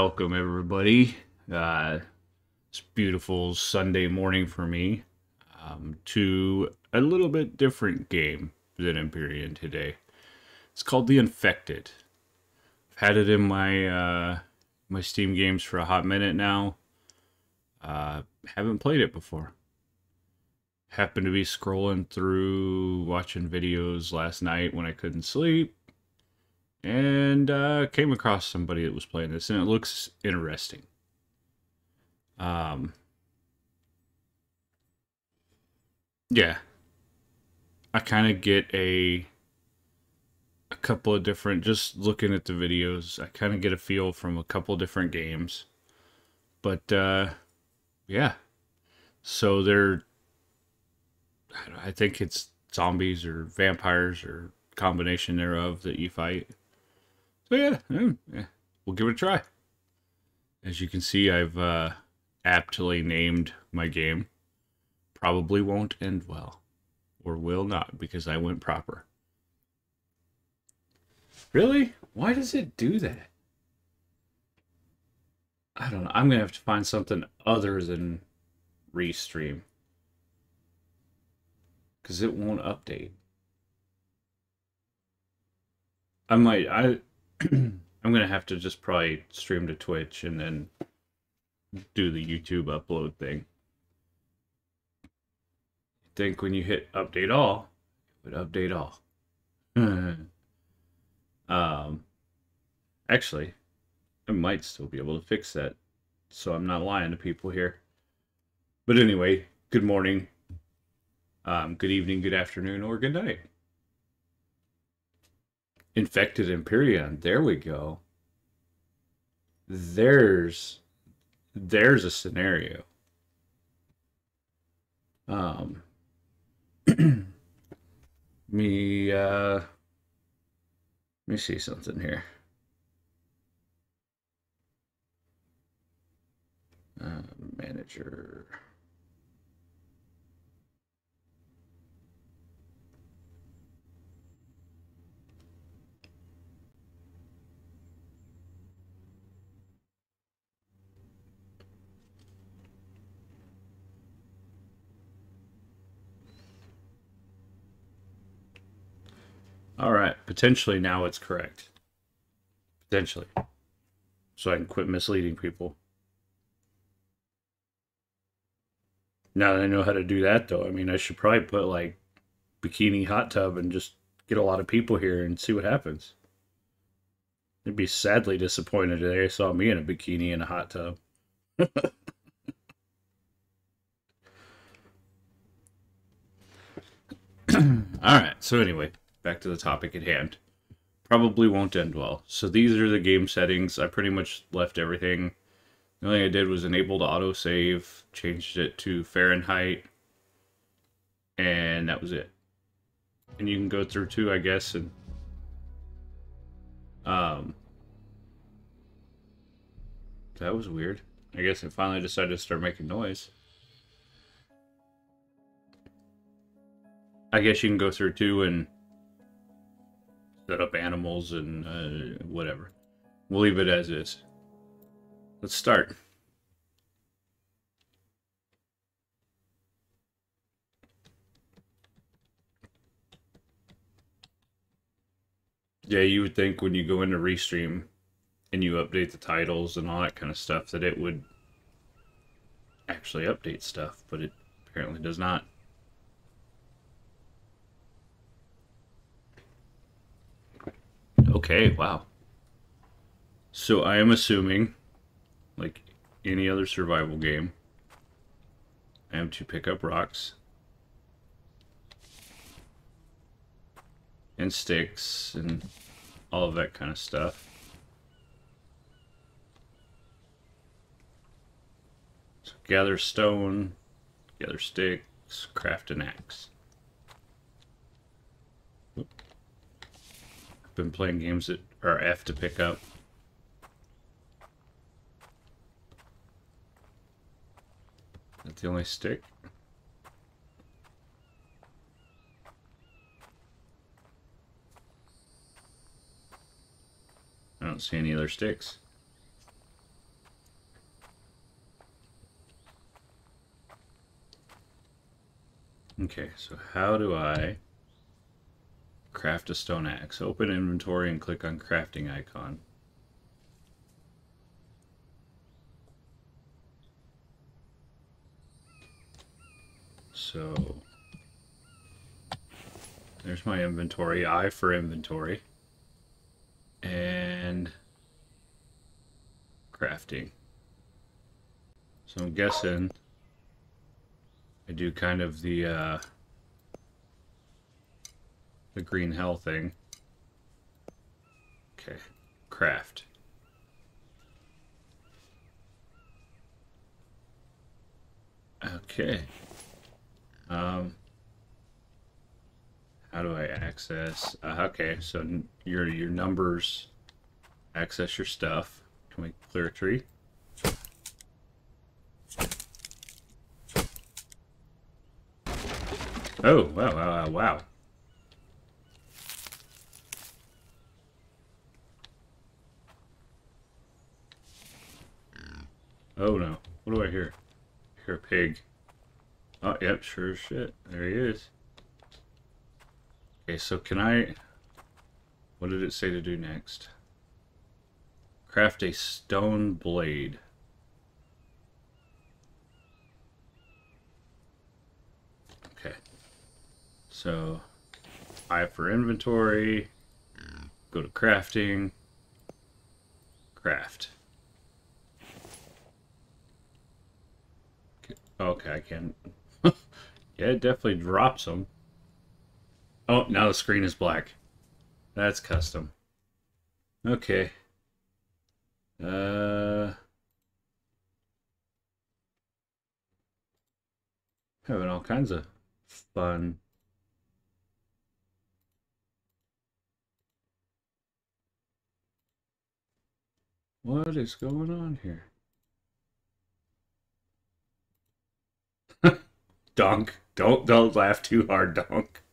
Welcome, everybody. Uh, it's beautiful Sunday morning for me um, to a little bit different game than Empyrion today. It's called The Infected. I've had it in my uh, my Steam games for a hot minute now. Uh, haven't played it before. Happened to be scrolling through watching videos last night when I couldn't sleep and uh, came across somebody that was playing this, and it looks interesting. Um, yeah, I kind of get a a couple of different. Just looking at the videos, I kind of get a feel from a couple different games, but uh, yeah. So they're, I think it's zombies or vampires or combination thereof that you fight. So yeah, yeah, we'll give it a try. As you can see, I've uh, aptly named my game. Probably won't end well, or will not, because I went proper. Really? Why does it do that? I don't know. I'm gonna have to find something other than restream. Because it won't update. I might I I'm gonna have to just probably stream to Twitch and then do the YouTube upload thing. I think when you hit update all, it would update all. um, actually, I might still be able to fix that, so I'm not lying to people here. But anyway, good morning, um, good evening, good afternoon, or good night. Infected Empyrion. There we go. There's there's a scenario. Um me uh let me see something here. Uh, manager All right. Potentially now it's correct. Potentially. So I can quit misleading people. Now that I know how to do that, though, I mean, I should probably put like bikini hot tub and just get a lot of people here and see what happens. They'd be sadly disappointed if they saw me in a bikini in a hot tub. All right. So anyway, back to the topic at hand. Probably won't end well. So these are the game settings. I pretty much left everything. The only thing I did was enabled autosave, changed it to Fahrenheit, and that was it. And you can go through too, I guess, and um, that was weird. I guess I finally decided to start making noise. I guess you can go through too and set up animals and uh, whatever. We'll leave it as is. Let's start. Yeah, you would think when you go into Restream and you update the titles and all that kind of stuff that it would actually update stuff, but it apparently does not. Okay, wow. So I am assuming, like any other survival game, I am to pick up rocks and sticks and all of that kind of stuff. So gather stone, gather sticks, craft an axe. been playing games that are F to pick up. That's the only stick. I don't see any other sticks. Okay, so how do I craft a stone axe? Open inventory and click on crafting icon. So there's my inventory, I for inventory. And crafting. So I'm guessing I do kind of the uh, the green hell thing. Okay, craft. Okay. Um, how do I access? Uh, okay, so your your numbers access your stuff. Can we clear a tree? Oh, wow, wow, wow. Oh no, what do I hear? I hear a pig. Oh, yep, sure as shit. There he is. Okay, so can I... What did it say to do next? Craft a stone blade. Okay. So, I for inventory, go to crafting, craft. Okay, I can. yeah, it definitely drops them. Oh, now the screen is black. That's custom. Okay. Uh... Having all kinds of fun. What is going on here? Donk, don't don't laugh too hard, Donk.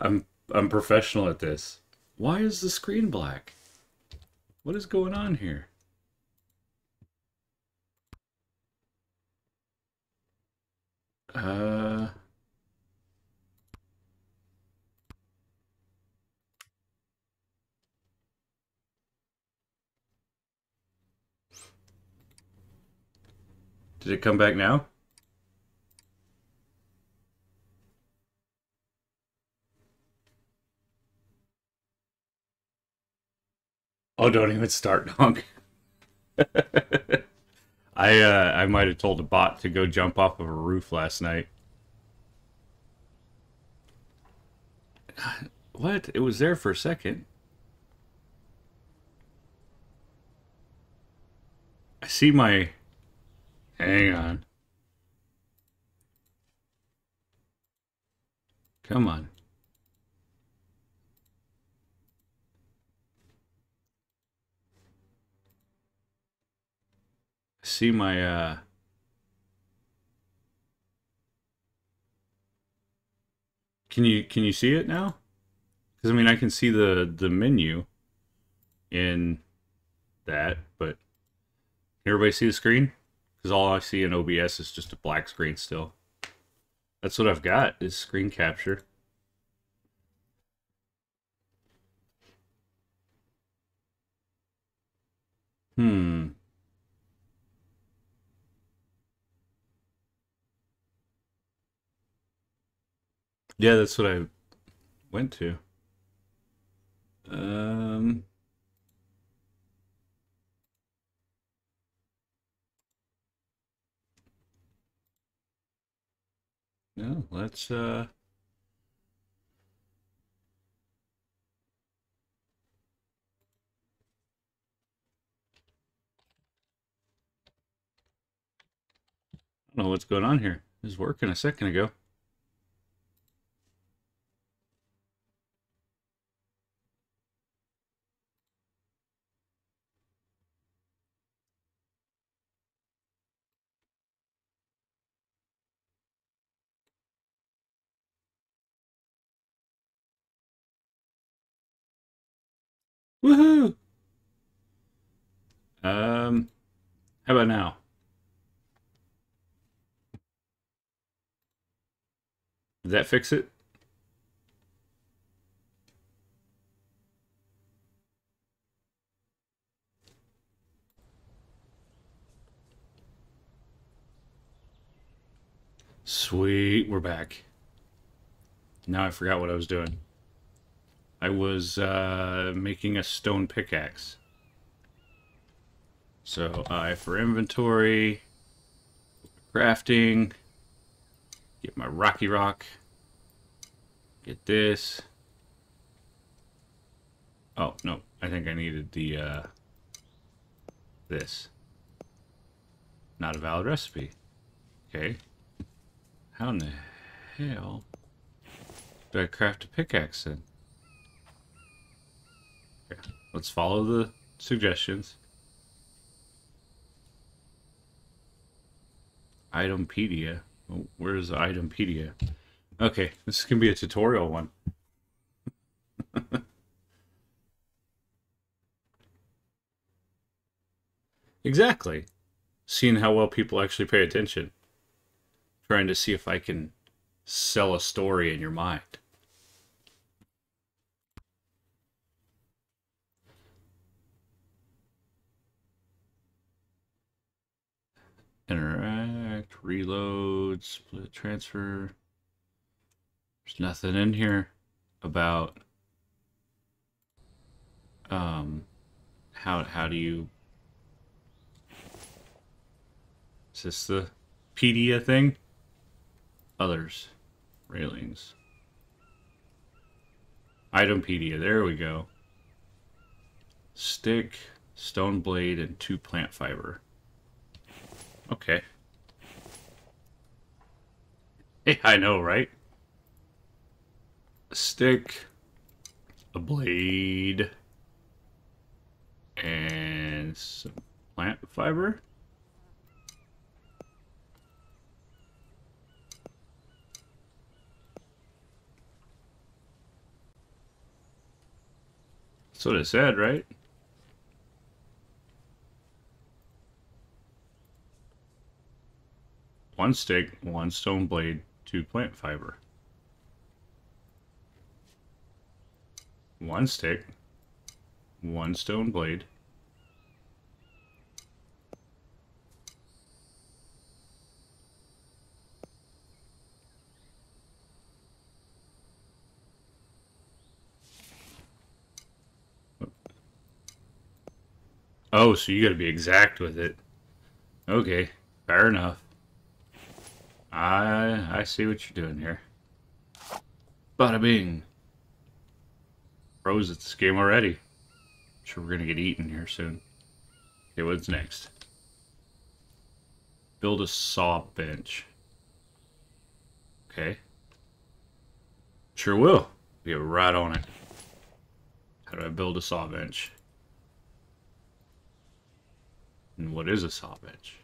I'm I'm professional at this. Why is the screen black? What is going on here? Uh Did it come back now? Oh, don't even start, Donk. I uh, I might have told a bot to go jump off of a roof last night. What? It was there for a second. I see my... Hang on. Come on. See my uh Can you can you see it now? Cuz I mean I can see the the menu in that, but can everybody see the screen? Cuz all I see in OBS is just a black screen still. That's what I've got is screen capture. Hmm. Yeah, that's what I went to. Um, no, let's, uh, I don't know what's going on here. It was working a second ago. Woohoo! Um, how about now? Did that fix it? Sweet, we're back. Now I forgot what I was doing. I was uh, making a stone pickaxe. So I, uh, for inventory, crafting, get my rocky rock, get this. Oh, no, I think I needed the, uh, this. Not a valid recipe. Okay. How in the hell do I craft a pickaxe then? Let's follow the suggestions. Itempedia. Oh, where's Itempedia? Okay, this can be a tutorial one. exactly. Seeing how well people actually pay attention trying to see if I can sell a story in your mind. Interact, reload, split transfer. There's nothing in here about um how how do you is this the pedia thing? Others. Railings. item Itempedia. There we go. Stick, stone blade, and two plant fiber. Okay. Hey, I know, right? A stick, a blade, and some plant fiber. That's what it said, right? One stick, one stone blade, two plant fiber. One stick, one stone blade, Oh, so you gotta be exact with it. Okay, fair enough. I I see what you're doing here. Bada bing. Rose, it's this game already. I'm sure we're gonna get eaten here soon. Okay, what's hmm. next? Build a saw bench. Okay. Sure will. Get right on it. How do I build a saw bench? And what is a saw bench?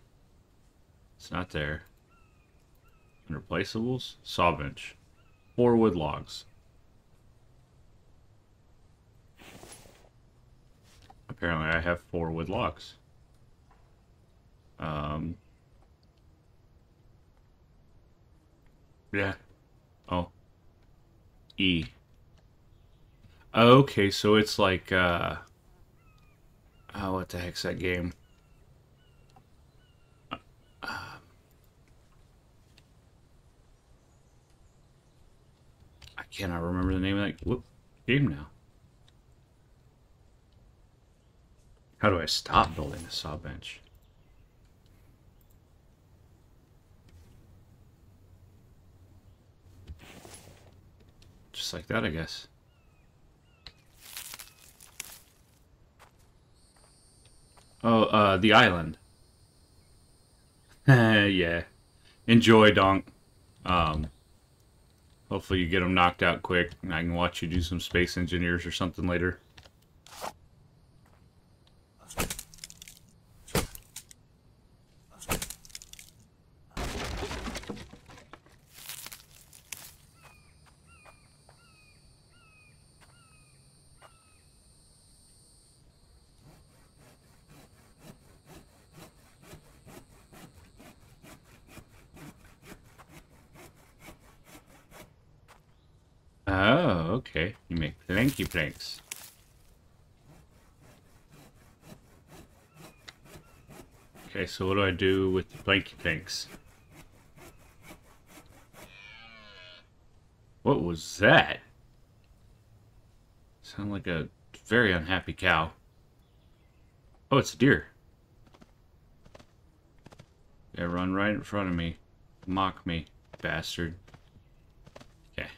It's not there. Unreplaceables? Saw bench. Four wood logs. Apparently I have four wood logs. Um... Yeah. Oh. E. Okay, so it's like, uh... Oh, what the heck's that game? Cannot remember the name of that whoop, game now. How do I stop building the saw bench? Just like that, I guess. Oh, uh, the island. yeah. Enjoy, Donk. Um, Hopefully you get them knocked out quick, and I can watch you do some Space Engineers or something later. Make. Okay, so what do I do with the planky planks? What was that? Sound like a very unhappy cow. Oh, it's a deer. Yeah, run right in front of me. Mock me, bastard. Okay.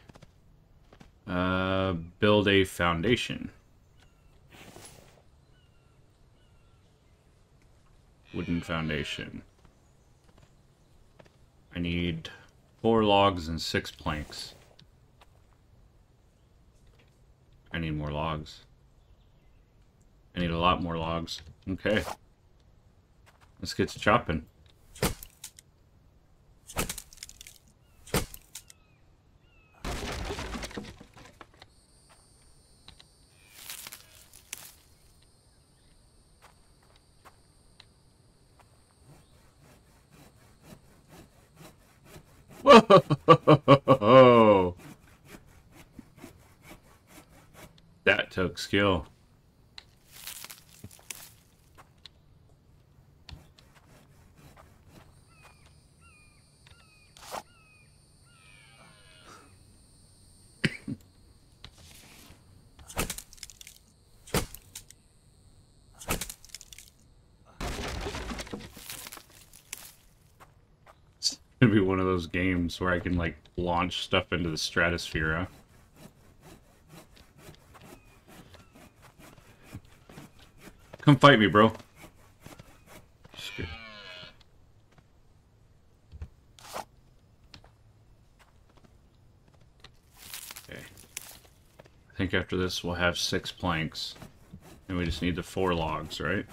Build a foundation. Wooden foundation. I need four logs and six planks. I need more logs. I need a lot more logs. Okay. Let's get to chopping. That took skill. Those games where I can like launch stuff into the stratosphere. Come fight me, bro. Okay. I think after this we'll have six planks. And we just need the four logs, right?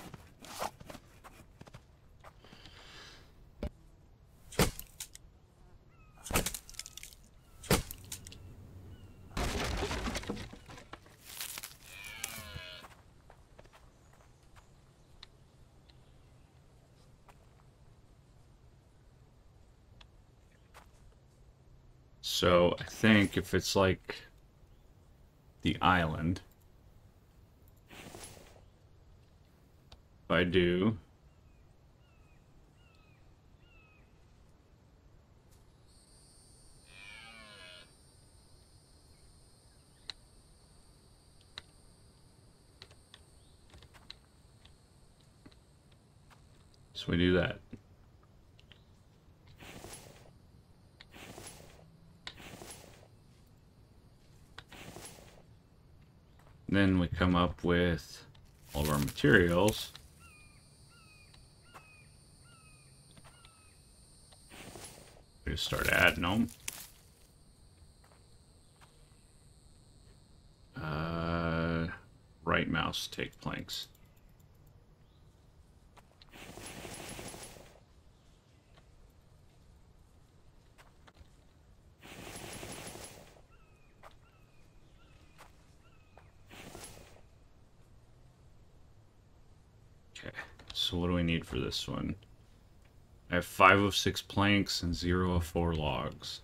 So I think if it's like the island, if I do So we do that. Then we come up with all of our materials. We just start adding them. Uh, right mouse, take planks. Okay, so what do we need for this one? I have five of six planks and zero of four logs.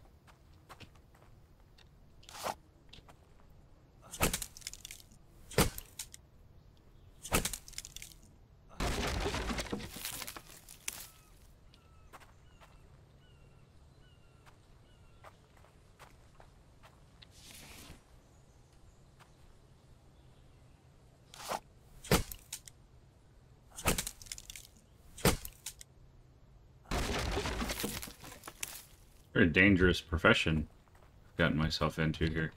Dangerous profession I've gotten myself into here.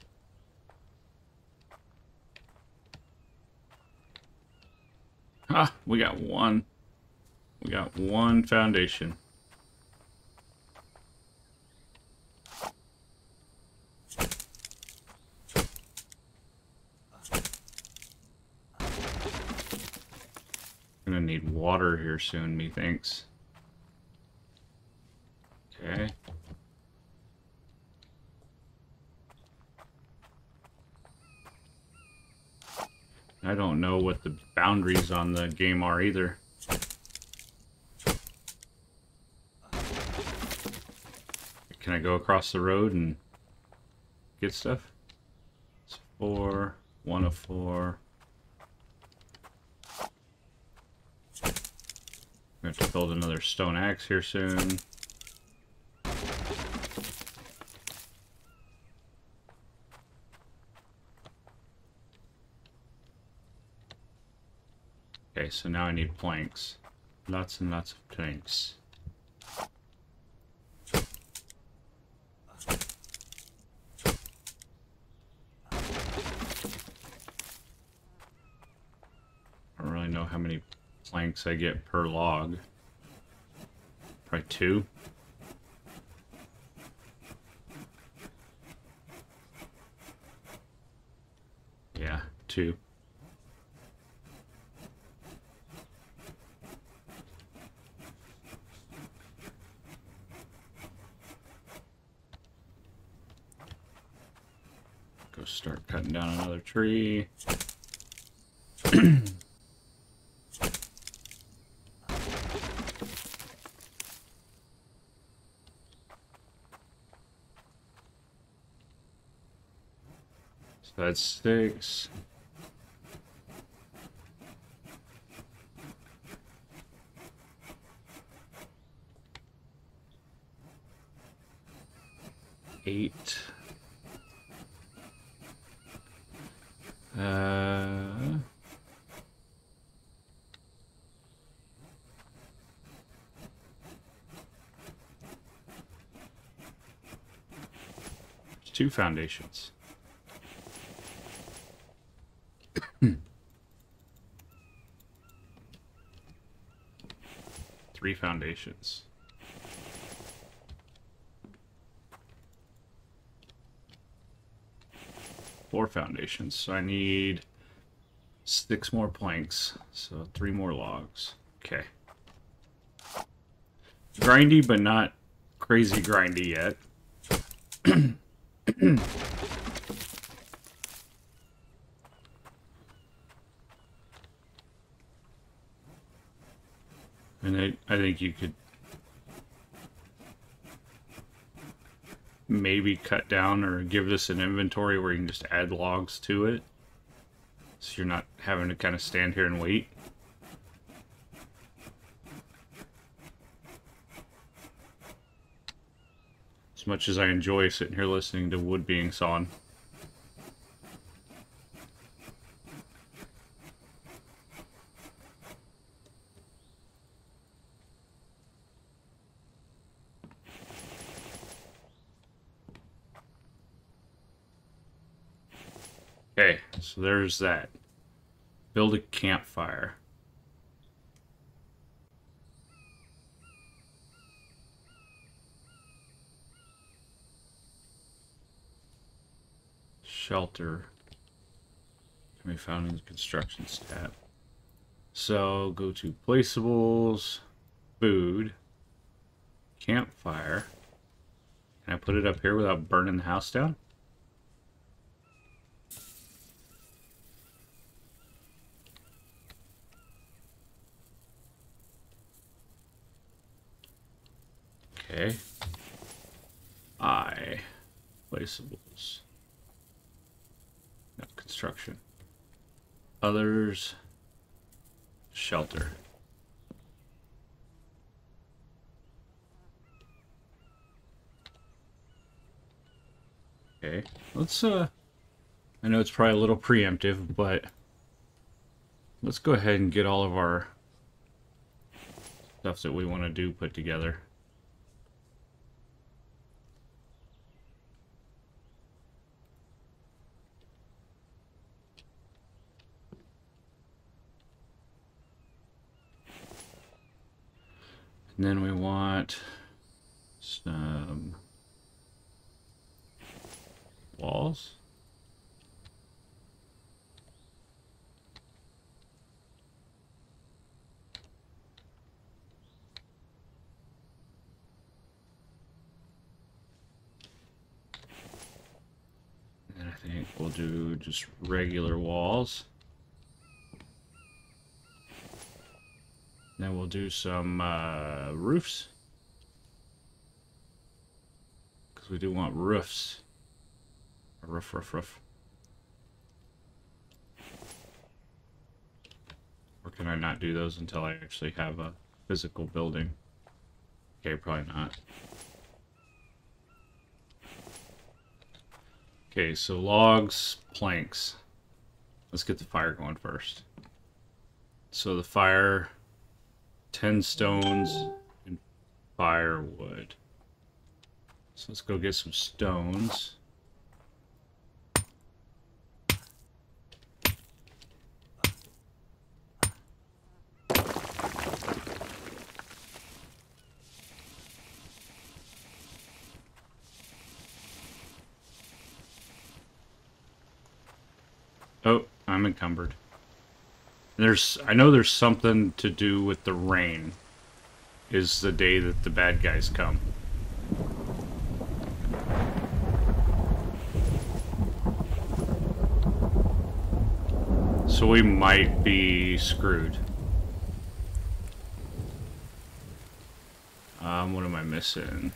Ah, we got one. We got one foundation. Gonna need water here soon, methinks. Okay. I don't know what the boundaries on the game are either. Can I go across the road and get stuff? Let's four, one of four. Have to build another stone axe here soon. Okay, so now I need planks. Lots and lots of planks. I don't really know how many planks I get per log. Probably two. Yeah, two. Go start cutting down another tree. So that's six. Eight. Uh, two foundations. Three foundations. Four foundations. So I need six more planks. So three more logs. Okay. Grindy, but not crazy grindy yet. Hmm. And I, I think you could maybe cut down or give this an inventory where you can just add logs to it. So you're not having to kind of stand here and wait. As much as I enjoy sitting here listening to wood being sawn. Okay, so there's that. Build a campfire. Shelter can be found in the constructions tab. So go to placeables, food, campfire. Can I put it up here without burning the house down? Okay. I. Placeables. Construction. Others. Shelter. Okay. Let's, uh... I know it's probably a little preemptive, but... Let's go ahead and get all of our stuff that we want to do put together. And then we want some walls. And I think we'll do just regular walls. Then we'll do some uh, roofs. Because we do want roofs. Roof, roof, roof. Or can I not do those until I actually have a physical building? Okay, probably not. Okay, so logs, planks. Let's get the fire going first. So the fire 10 stones, and firewood. So let's go get some stones. Oh, I'm encumbered. There's, I know there's something to do with the rain. Is the day that the bad guys come. So we might be screwed. Um, what am I missing?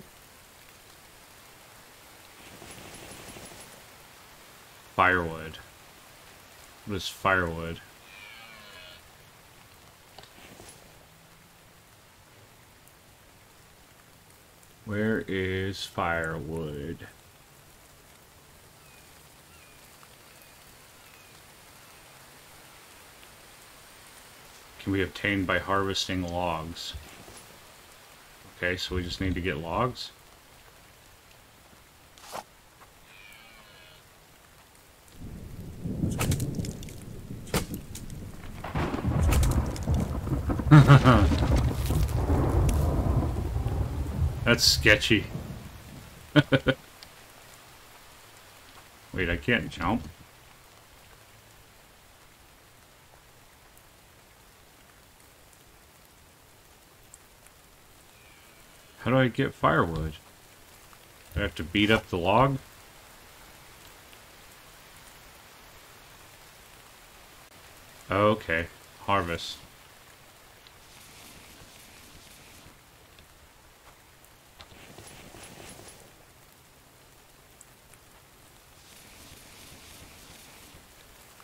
Firewood. What is firewood? Where is firewood? Can be obtained by harvesting logs. Okay, so we just need to get logs. That's sketchy. Wait, I can't jump. How do I get firewood? Do I have to beat up the log? Okay, harvest.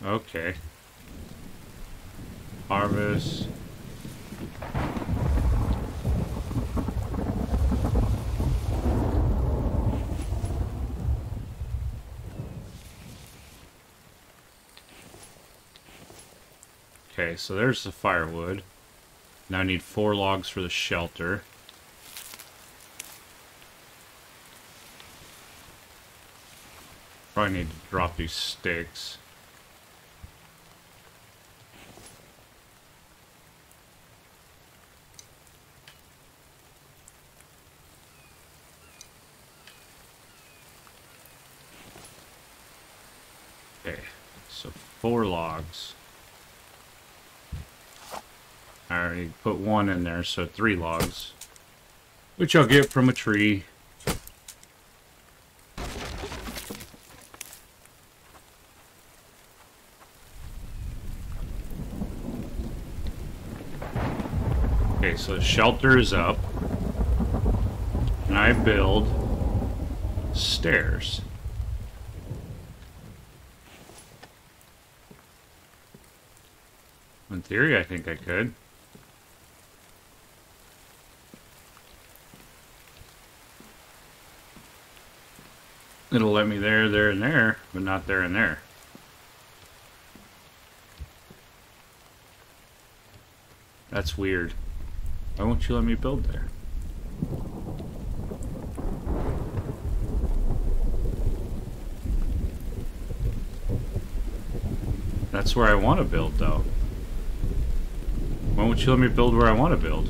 Okay. Harvest. Okay, so there's the firewood. Now I need four logs for the shelter. Probably need to drop these sticks. Okay, so four logs. I already put one in there, so three logs. Which I'll get from a tree. Okay, so shelter is up. And I build stairs. In theory, I think I could. It'll let me there, there, and there, but not there and there. That's weird. Why won't you let me build there? That's where I want to build, though. Why won't you let me build where I want to build?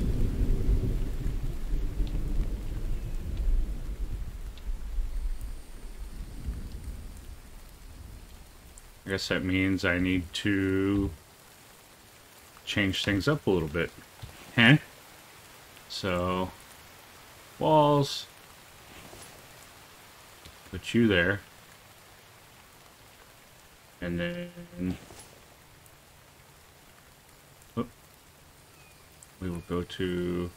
Guess that means I need to change things up a little bit. Huh? So, walls. Put you there. And then... Whoop. We will go to...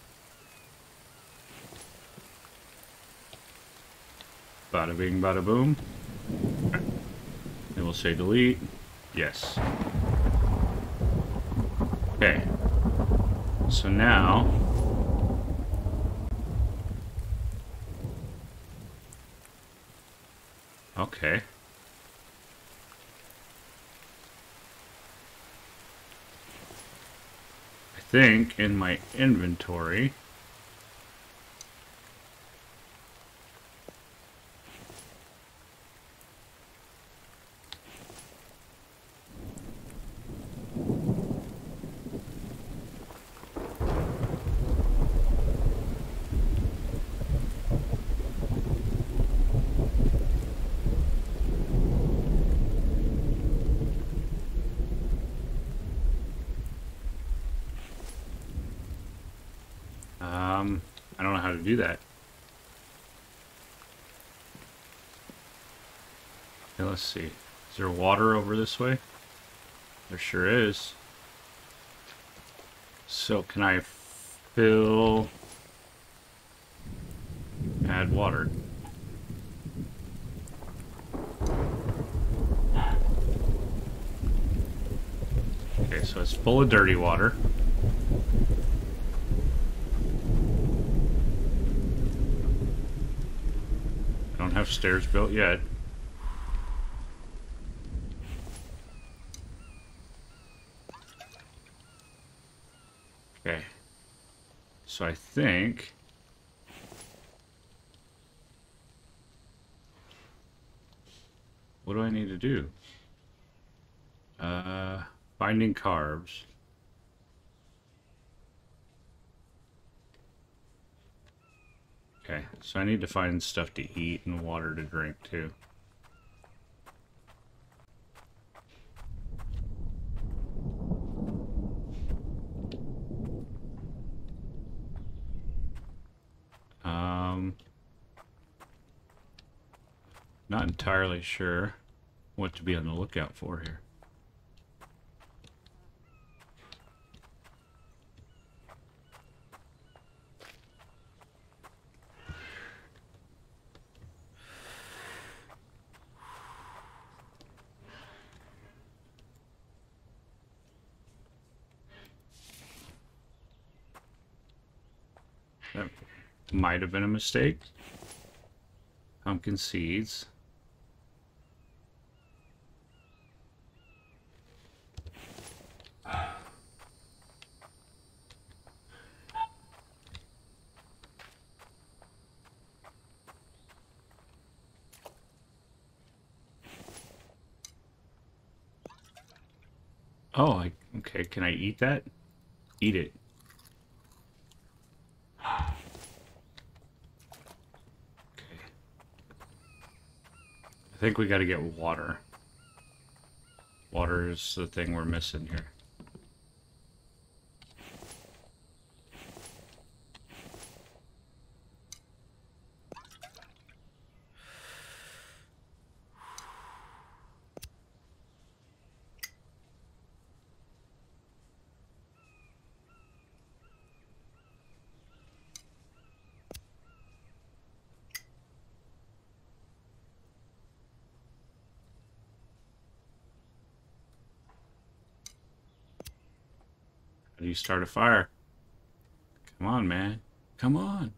Bada bing, bada boom. We'll say delete. Yes. Okay. So now... Okay. I think in my inventory... Um, I don't know how to do that. Okay, let's see. Is there water over this way? There sure is. So can I fill... Add water. Okay, so it's full of dirty water. I don't have stairs built yet. Okay. So I think... What do I need to do? Uh, finding carbs. Okay, so I need to find stuff to eat and water to drink too. Entirely sure what to be on the lookout for here. That might have been a mistake. Pumpkin seeds. Oh, I, okay. Can I eat that? Eat it. Okay. I think we got to get water. Water is the thing we're missing here. Start a fire? Come on, man. Come on.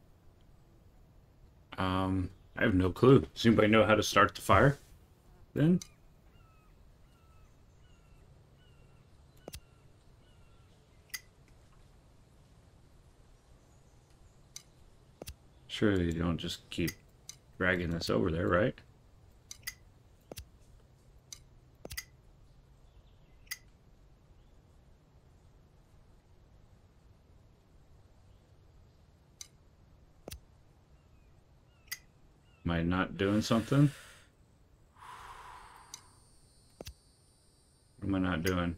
Um, I have no clue. Does anybody know how to start the fire? Then? Surely you don't just keep dragging this over there, right? Am I not doing something? What am I not doing?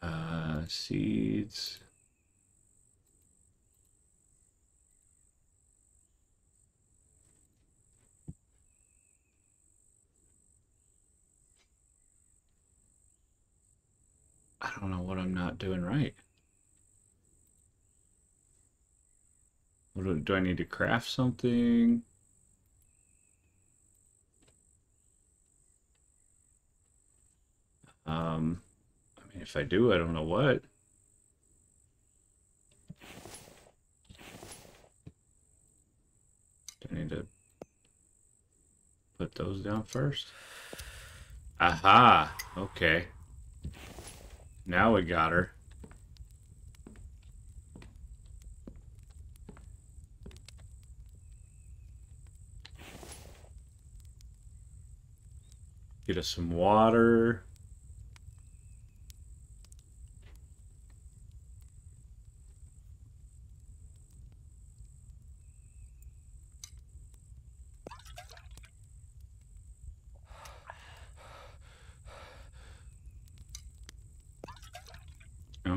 Uh, seeds. Don't know what I'm not doing right. Do, do I need to craft something? Um, I mean, if I do, I don't know what. Do I need to put those down first? Aha! Okay. Now we got her. Get us some water.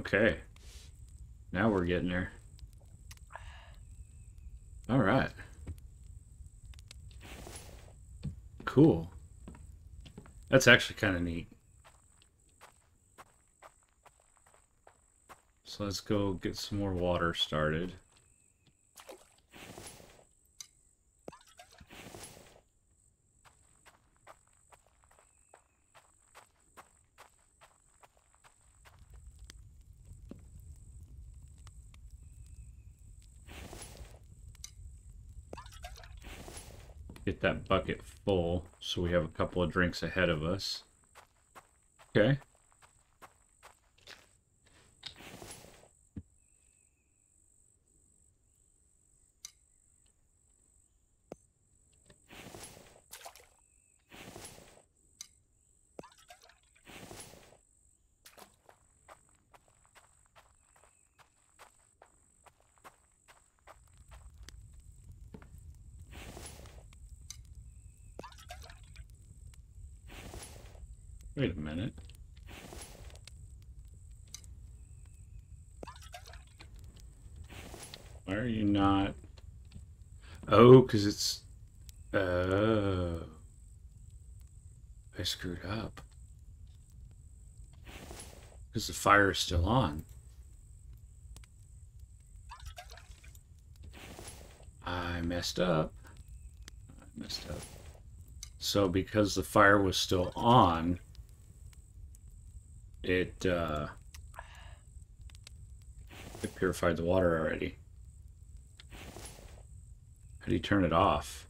Okay. Now we're getting there. All right. Cool. That's actually kind of neat. So let's go get some more water started. Get that bucket full so we have a couple of drinks ahead of us. Okay. Wait a minute. Why are you not... Oh, because it's... Oh. I screwed up. Because the fire is still on. I messed up. I messed up. So because the fire was still on, it uh, it purified the water already. How do you turn it off?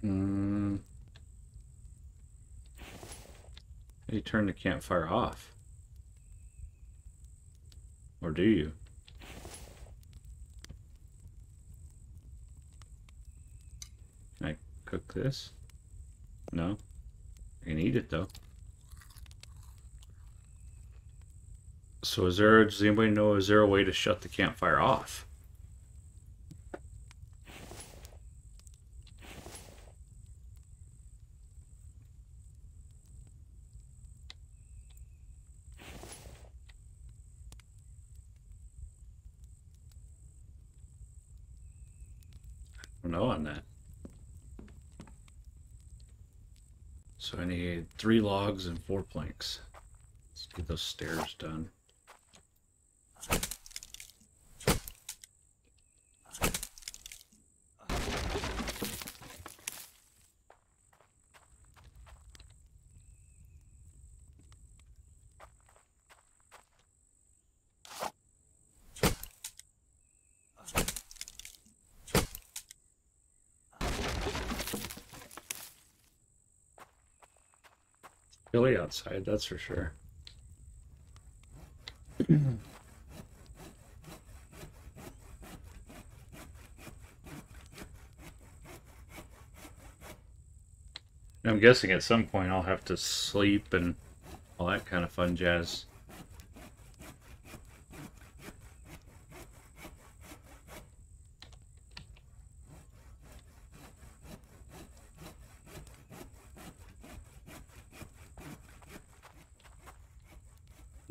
Hmm. How do you turn the campfire off? Or do you? Cook this? No? I can eat it though. So is there, does anybody know, is there a way to shut the campfire off? So I need three logs and four planks. Let's get those stairs done. Outside, that's for sure. I'm guessing at some point I'll have to sleep and all that kind of fun jazz.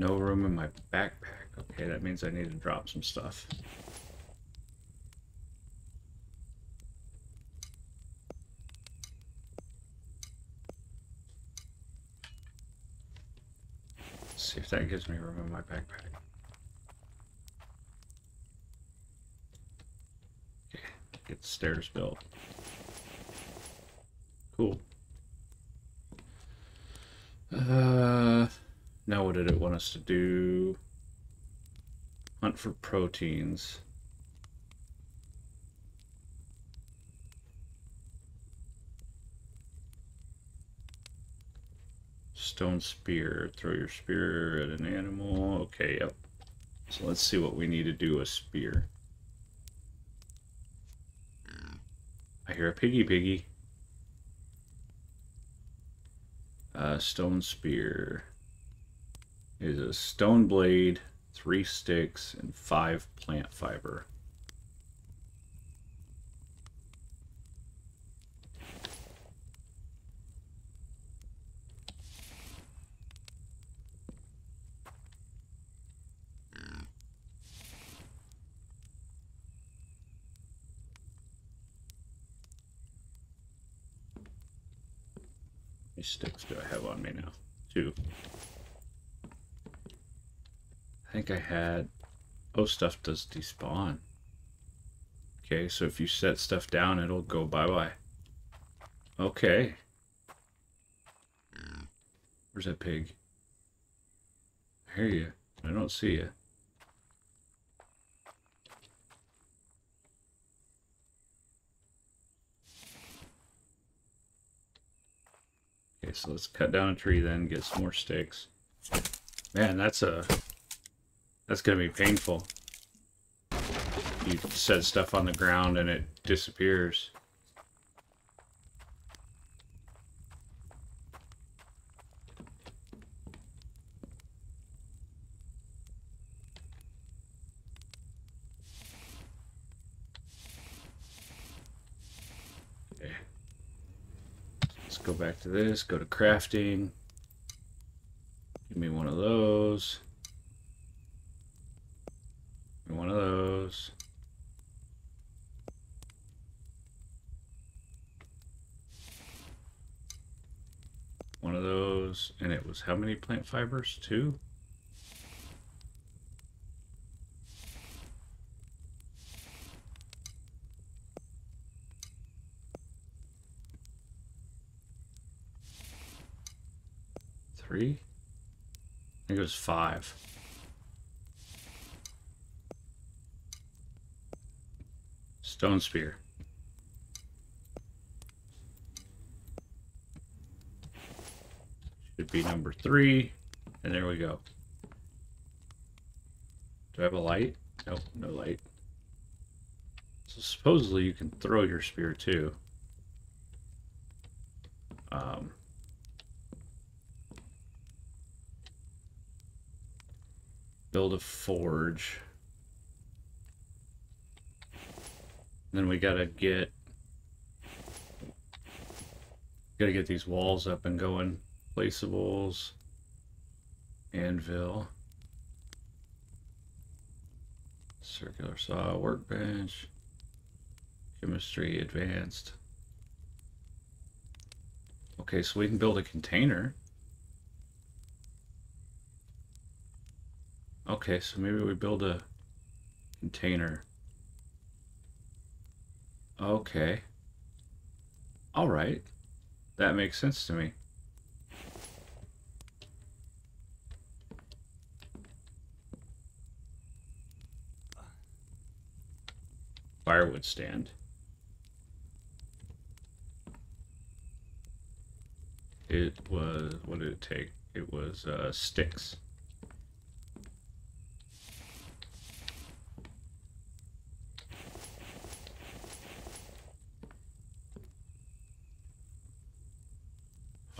No room in my backpack. Okay, that means I need to drop some stuff. Let's see, if that gives me room in my backpack. Okay, get the stairs built. Cool. Uh, now what did it want us to do? Hunt for proteins. Stone spear. Throw your spear at an animal. Okay, yep. So let's see what we need to do with spear. I hear a piggy piggy. Uh, stone spear is a stone blade, three sticks, and five plant fiber. sticks do I have on me now? Two. I think I had... Oh, stuff does despawn. Okay, so if you set stuff down, it'll go bye-bye. Okay. Where's that pig? I hear you. I don't see you. Okay, so let's cut down a tree then, get some more sticks. Man, that's a... That's gonna be painful. You set stuff on the ground and it disappears. Okay. Let's go back to this, go to crafting. Give me one of those. One of those. One of those. And it was how many plant fibers? Two? three? I think it was five. Stone spear. Should be number three. And there we go. Do I have a light? Nope, no light. So supposedly you can throw your spear too. Um, build a forge. Then we gotta get gotta get these walls up and going. Placeables, anvil, circular saw, workbench, chemistry advanced. Okay, so we can build a container. Okay, so maybe we build a container. Okay. Alright. That makes sense to me. Firewood stand. It was, what did it take? It was uh, sticks.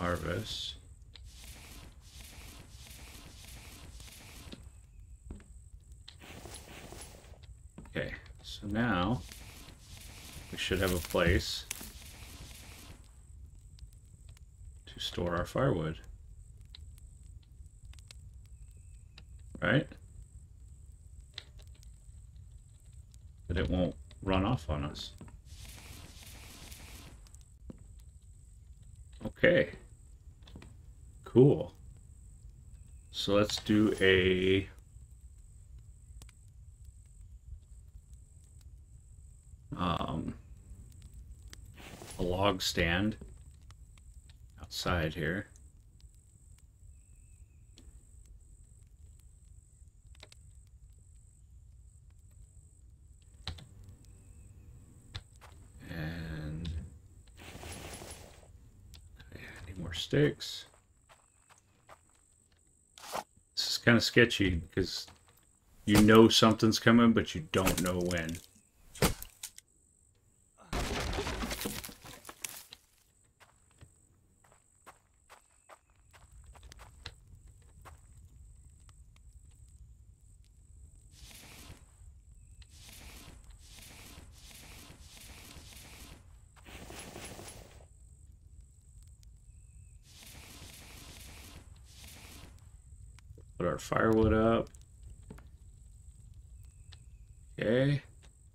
Harvest. Okay, so now we should have a place to store our firewood. Right? That it won't run off on us. Okay. Cool. So let's do a um, a log stand outside here. And yeah, need more sticks. This is kind of sketchy because you know something's coming, but you don't know when. Put our firewood up. Okay.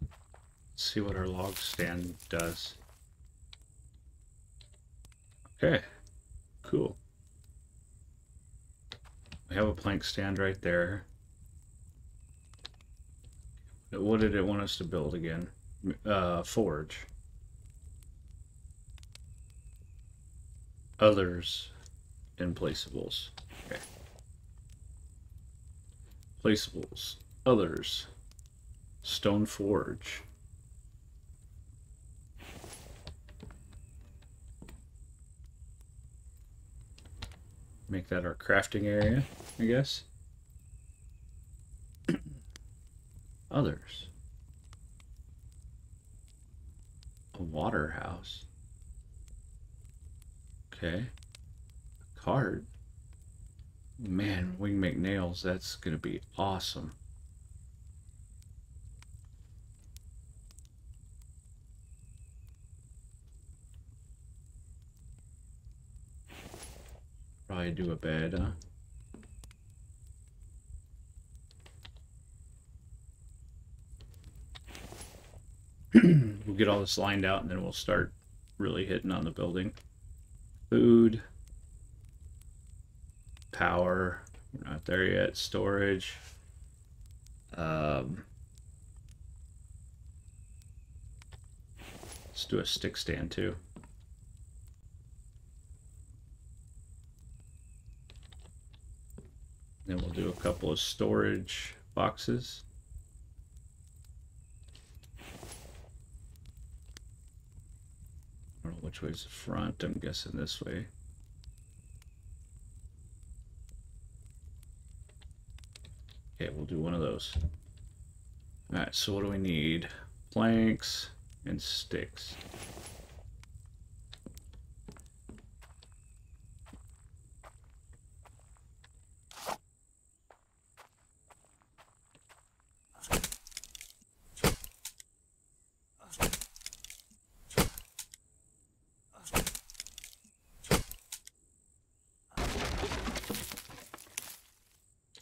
Let's see what our log stand does. Okay. Cool. Stand right there. What did it want us to build again? Uh, forge. Others implaceables. Okay. Placeables. Others. Stone Forge. Make that our crafting area, I guess. Others. A water house. Okay. A card. Man, we can make nails. That's going to be awesome. Probably do a bed, huh? we'll get all this lined out and then we'll start really hitting on the building. Food power. We're not there yet. Storage. Um, let's do a stick stand too. Then we'll do a couple of storage boxes. Don't know which way is the front. I'm guessing this way. Okay, we'll do one of those. Alright, so what do we need? Planks and sticks.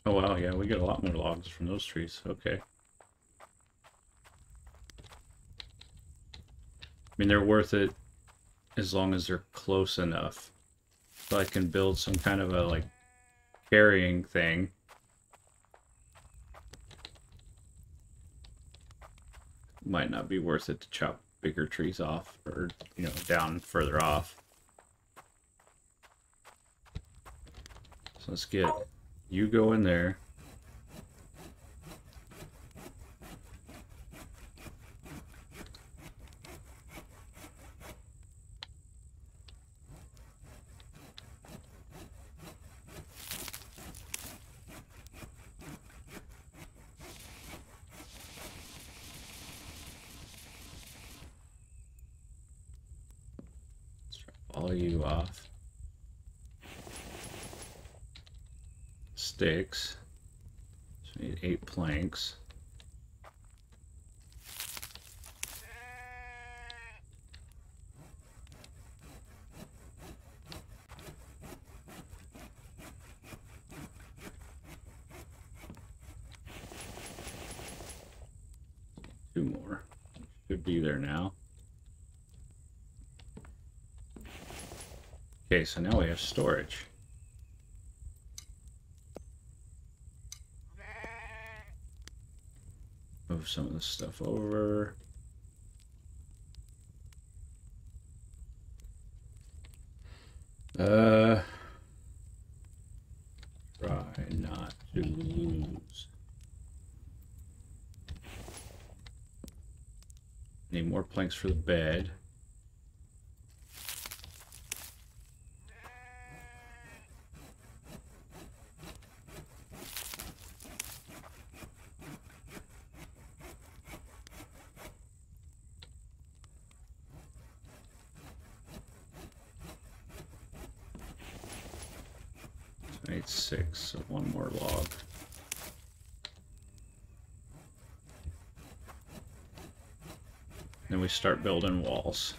Oh wow, yeah, we get a lot more logs from those trees. Okay. I mean, they're worth it as long as they're close enough. So I can build some kind of a, like, carrying thing. Might not be worth it to chop bigger trees off, or, you know, down further off. So let's get you go in there. All you off. sticks. So we need eight planks. so now we have storage. Move some of this stuff over. Uh, try not to lose. Need more planks for the bed. Start building walls.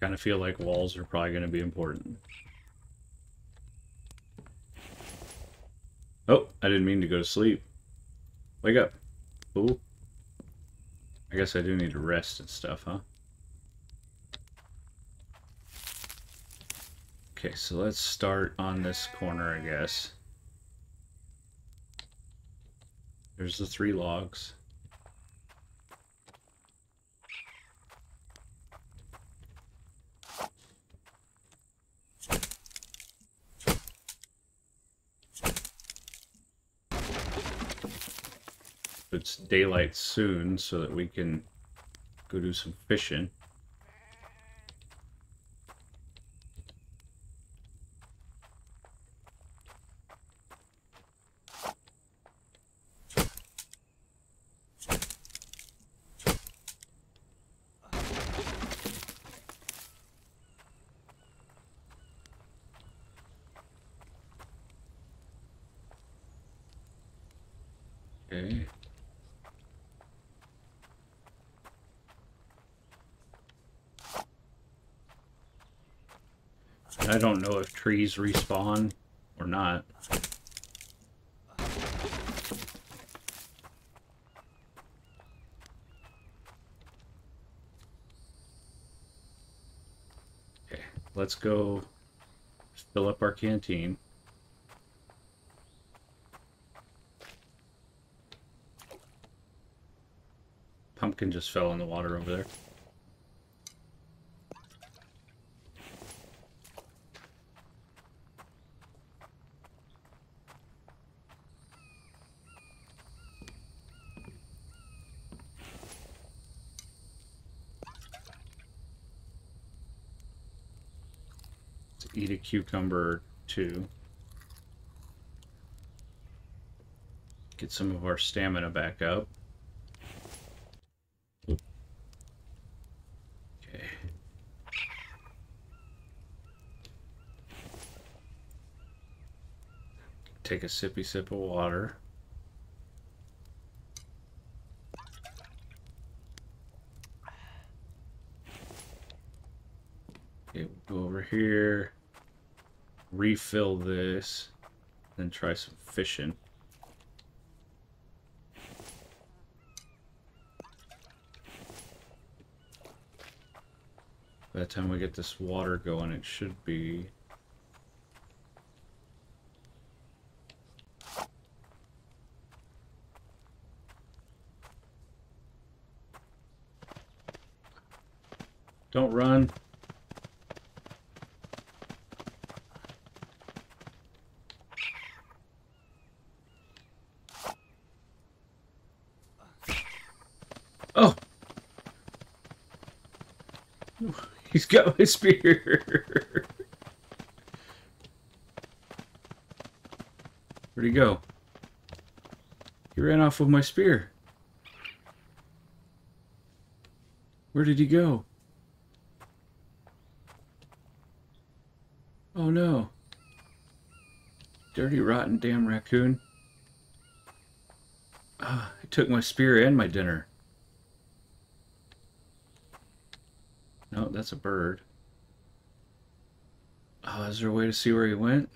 Kind of feel like walls are probably going to be important. Oh, I didn't mean to go to sleep. Wake up. Ooh. I guess I do need to rest and stuff, huh? Okay, so let's start on this corner, I guess. There's the three logs. It's daylight soon so that we can go do some fishing. Okay. I don't know if trees respawn or not. Okay, let's go fill up our canteen. Pumpkin just fell in the water over there. Let's eat a cucumber too. Get some of our stamina back up. Okay. Take a sippy sip of water. Okay, we'll go over here, refill this, then try some fishing. By the time we get this water going, it should be... Don't run. Oh! He's got my spear. Where'd he go? He ran off with my spear. Where did he go? Oh no. Dirty, rotten, damn raccoon. Ah, he took my spear and my dinner. No, that's a bird. Oh, is there a way to see where he went?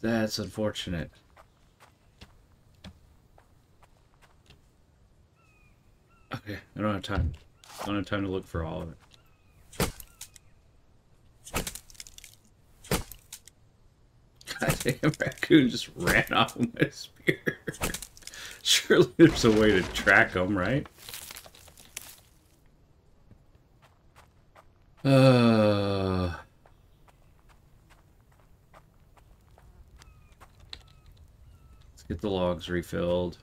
That's unfortunate. Okay, I don't have time. I don't have time to look for all of it. Goddamn raccoon just ran off with my spear. Surely there's a way to track them, right? Uh... Let's get the logs refilled.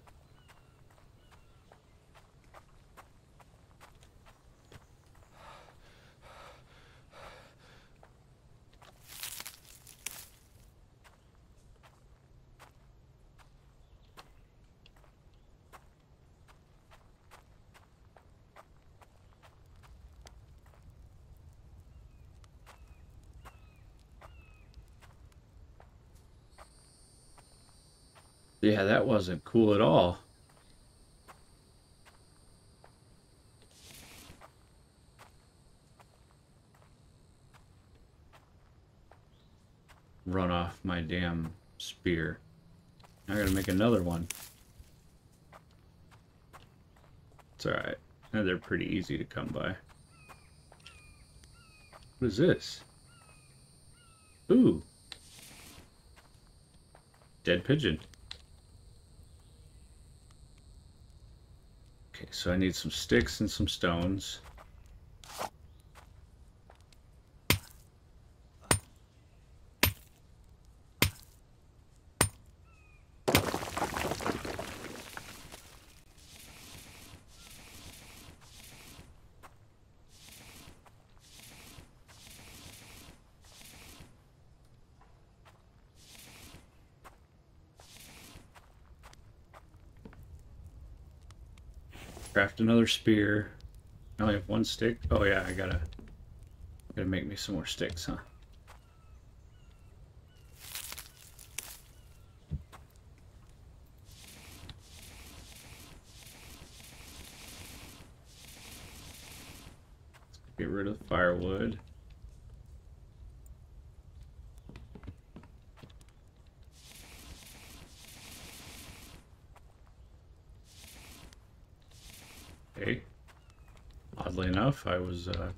Yeah, that wasn't cool at all. Run off my damn spear. I gotta make another one. It's alright. They're pretty easy to come by. What is this? Ooh. Dead pigeon. Okay, so I need some sticks and some stones. Another spear. I only have one stick. Oh yeah, I gotta gotta make me some more sticks, huh? Get rid of the firewood. Okay. Enough, I was uh,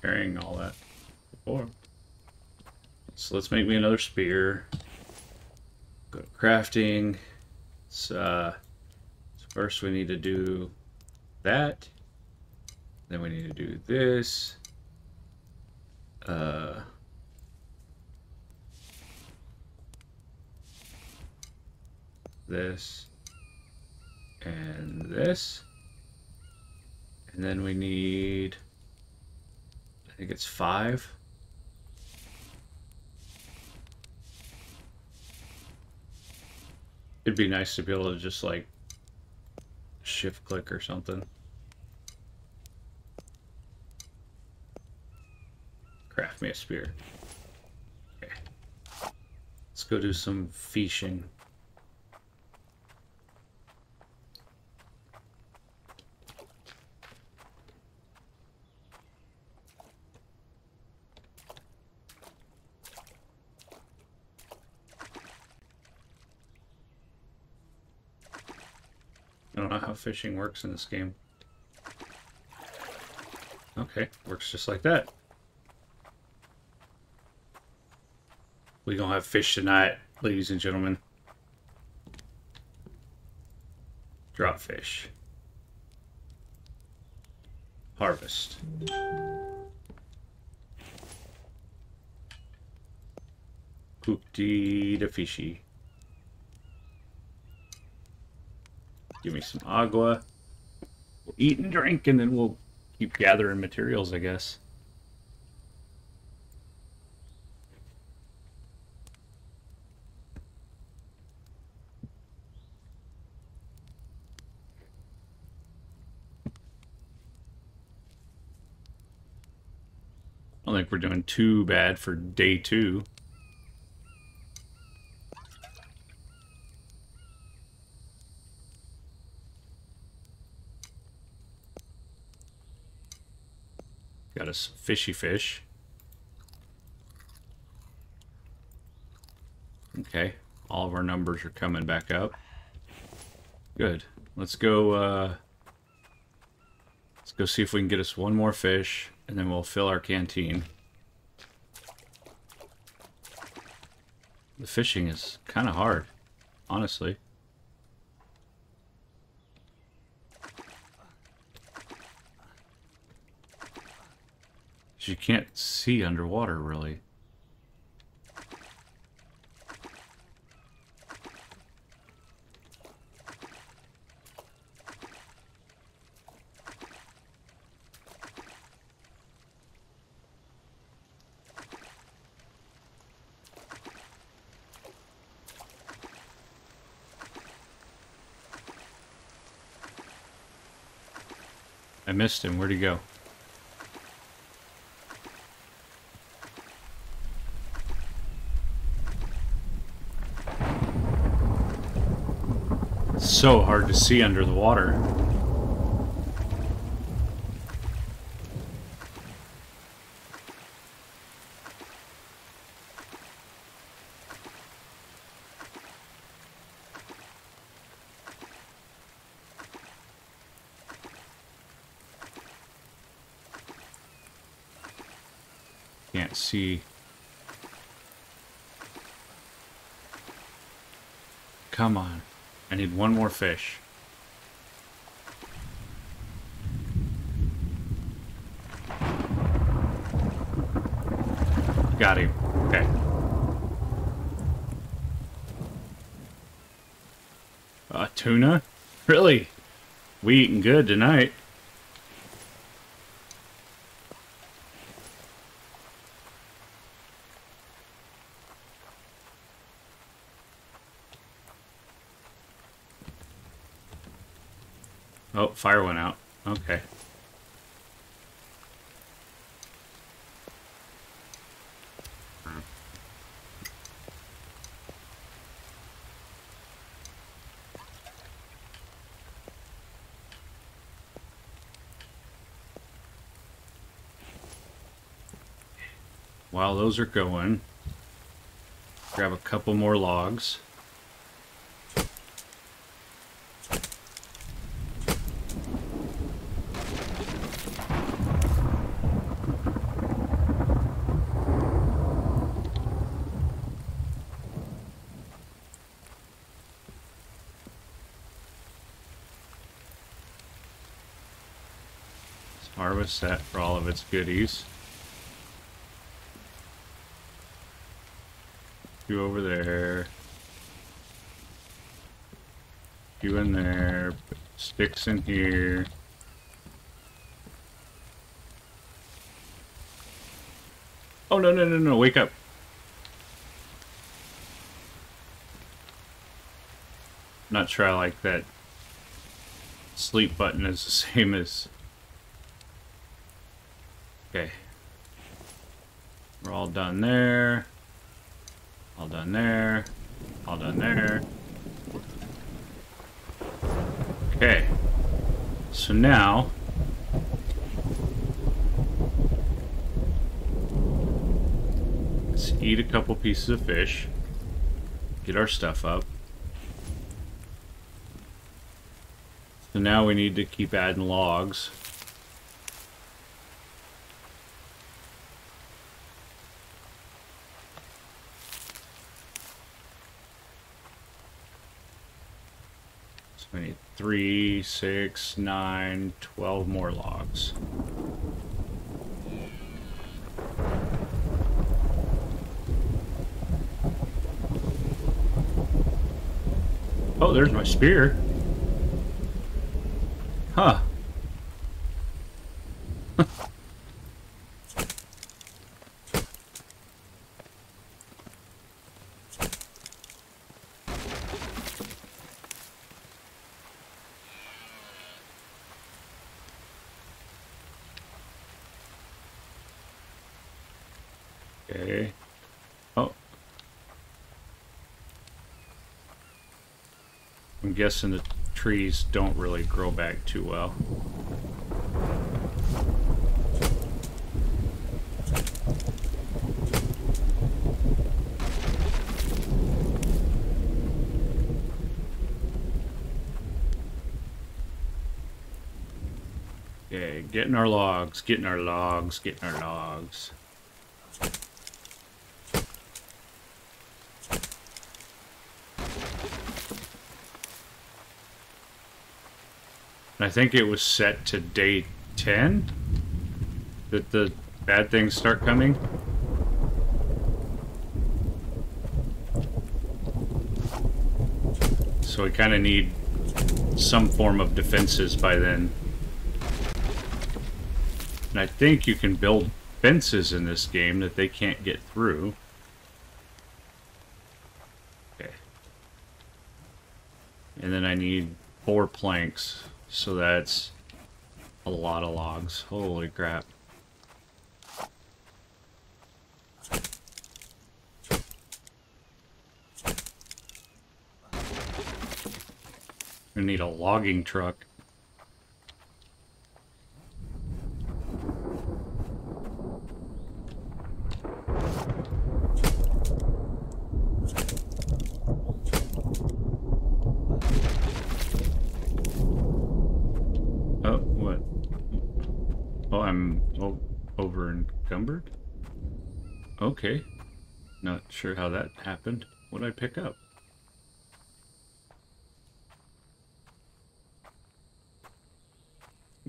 carrying all that before. So let's make me another spear. Go to crafting. So, uh, so first we need to do that. Then we need to do this. Uh, this and this. And then we need, I think it's five. It'd be nice to be able to just like shift click or something. Craft me a spear. Okay. Let's go do some fishing. I don't know how fishing works in this game. Okay, works just like that. We gonna have fish tonight, ladies and gentlemen. Drop fish. Harvest. Cooked the fishy. Give me some agua. We'll eat and drink, and then we'll keep gathering materials, I guess. I don't think we're doing too bad for day two. Fishy fish. Okay, all of our numbers are coming back up. Good. Let's go, uh, let's go see if we can get us one more fish, and then we'll fill our canteen. The fishing is kind of hard, honestly. You can't see underwater, really. I missed him. Where'd he go? It's so hard to see under the water. Can't see. Come on. I need one more fish. Got him. Okay. Uh, tuna? Really? We eating good tonight. Fire went out. Okay. While those are going, grab a couple more logs. That for all of its goodies. You over there. You in there. Sticks in here. Oh, no, no, no, no. Wake up. Not sure I like that. Sleep button is the same as... Okay. We're all done there. All done there. All done there. Okay. So now... Let's eat a couple pieces of fish. Get our stuff up. So now we need to keep adding logs. So we need three, six, nine, twelve more logs. Oh, there's my spear. Huh. Okay. Oh. I'm guessing the trees don't really grow back too well. Okay, getting our logs, getting our logs, getting our logs. I think it was set to day 10 that the bad things start coming. So we kind of need some form of defenses by then. And I think you can build fences in this game that they can't get through. Okay. And then I need four planks, so that's a lot of logs. Holy crap. We need a logging truck. Oh, what? Oh, I'm o over encumbered? Okay. Not sure how that happened. What did I pick up?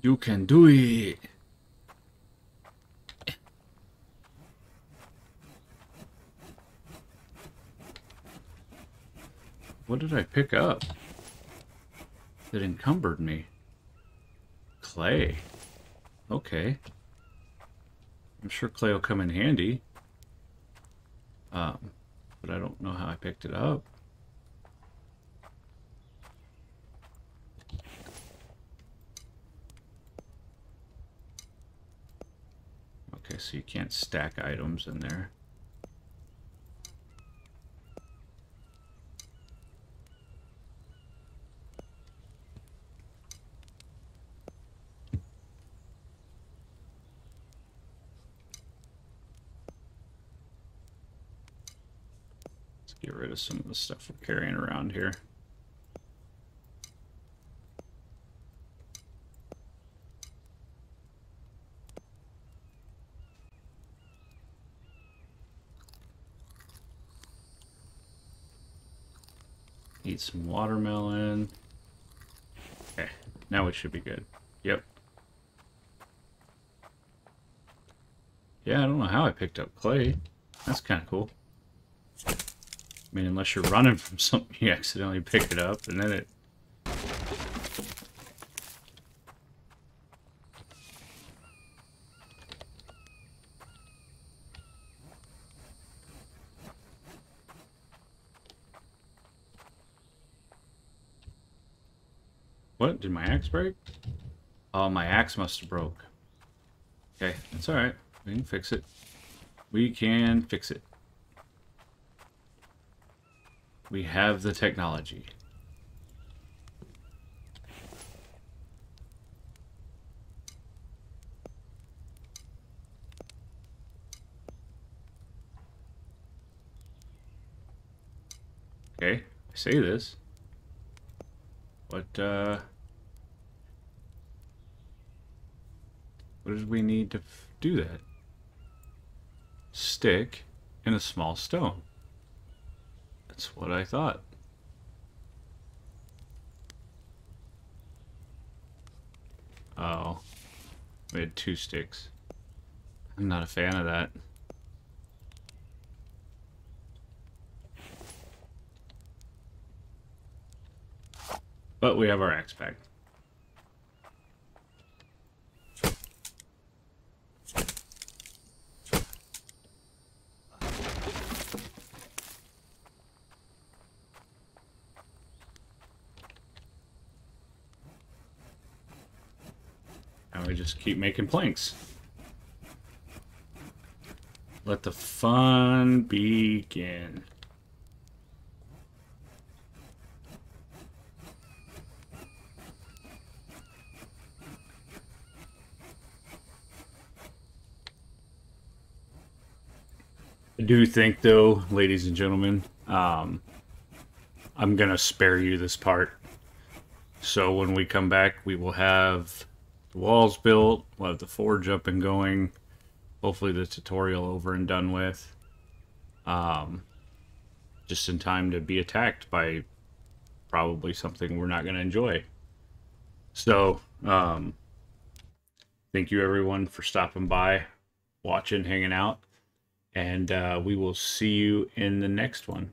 You can do it. What did I pick up that encumbered me? Clay. Okay. I'm sure clay will come in handy. Um, but I don't know how I picked it up. Okay, so you can't stack items in there. Rid of some of the stuff we're carrying around here. Eat some watermelon. Okay, now we should be good. Yep. Yeah, I don't know how I picked up clay. That's kind of cool. I mean, unless you're running from something, you accidentally pick it up, and then it... What? Did my axe break? Oh, my axe must have broke. Okay, that's alright. We can fix it. We can fix it. We have the technology. Okay, I say this. What, uh... What did we need to do that? Stick and a small stone. That's what I thought. Oh. We had two sticks. I'm not a fan of that. But we have our axe back. Just keep making planks. Let the fun begin. I do think, though, ladies and gentlemen, um, I'm going to spare you this part. So when we come back, we will have the walls built, we'll have the forge up and going, hopefully the tutorial over and done with. Um, just in time to be attacked by probably something we're not going to enjoy. So, um, thank you everyone for stopping by, watching, hanging out, and uh, we will see you in the next one.